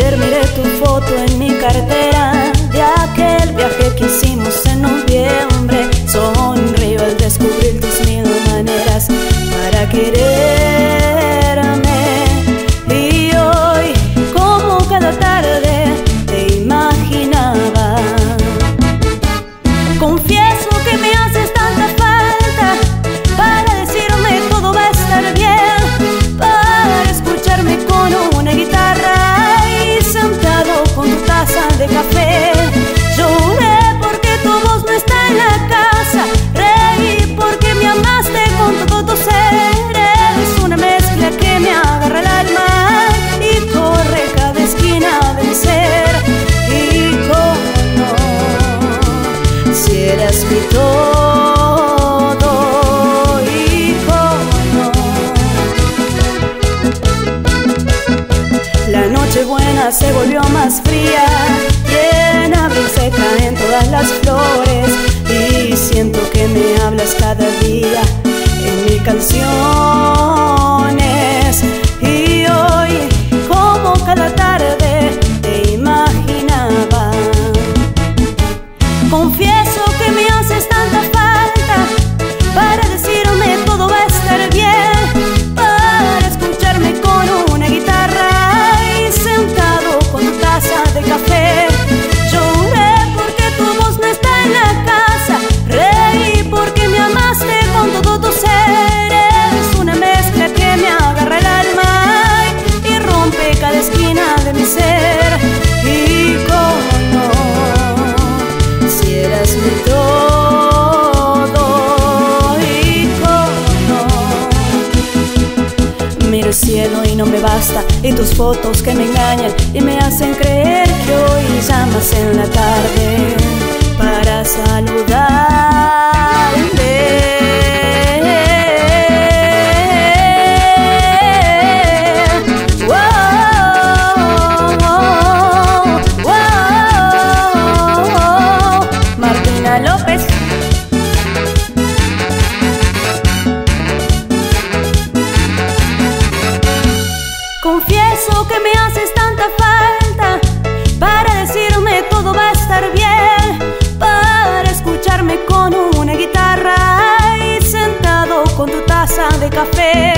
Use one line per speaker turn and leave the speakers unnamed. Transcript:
Ayer miré tu foto en mi cartera de aquel viaje que hicimos. eres mi todo, hijo. No. La noche buena se volvió más fría, llena briseta en todas las flores. todo y. Miro el cielo y no me basta y tus fotos que me engañan y me hacen creer que hoy llamas en la me haces tanta falta para decirme todo va a estar bien, para escucharme con una guitarra y sentado con tu taza de café.